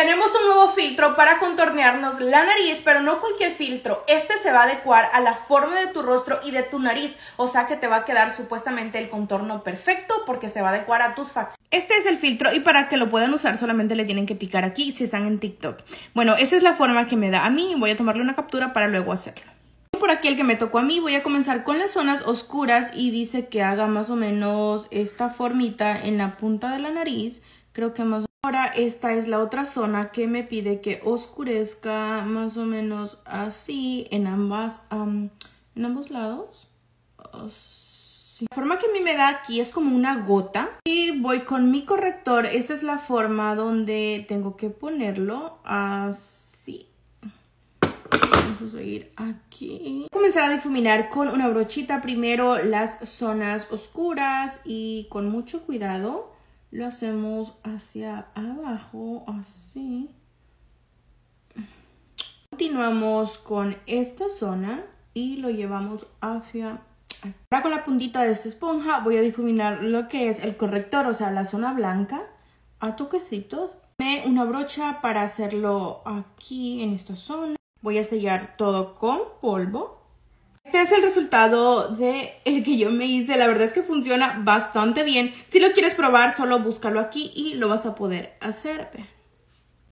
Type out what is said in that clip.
Tenemos un nuevo filtro para contornearnos la nariz, pero no cualquier filtro. Este se va a adecuar a la forma de tu rostro y de tu nariz, o sea que te va a quedar supuestamente el contorno perfecto porque se va a adecuar a tus facciones. Este es el filtro y para que lo puedan usar solamente le tienen que picar aquí si están en TikTok. Bueno, esa es la forma que me da a mí. Voy a tomarle una captura para luego hacerlo por aquí el que me tocó a mí. Voy a comenzar con las zonas oscuras y dice que haga más o menos esta formita en la punta de la nariz. Creo que más Ahora esta es la otra zona que me pide que oscurezca más o menos así en ambas, en ambos lados. La forma que a mí me da aquí es como una gota. Y voy con mi corrector. Esta es la forma donde tengo que ponerlo así. Vamos a seguir aquí. Comenzar a difuminar con una brochita primero las zonas oscuras y con mucho cuidado lo hacemos hacia abajo, así. Continuamos con esta zona y lo llevamos hacia Ahora con la puntita de esta esponja voy a difuminar lo que es el corrector, o sea, la zona blanca a toquecitos. Me una brocha para hacerlo aquí en esta zona. Voy a sellar todo con polvo. Este es el resultado de el que yo me hice. La verdad es que funciona bastante bien. Si lo quieres probar, solo búscalo aquí y lo vas a poder hacer.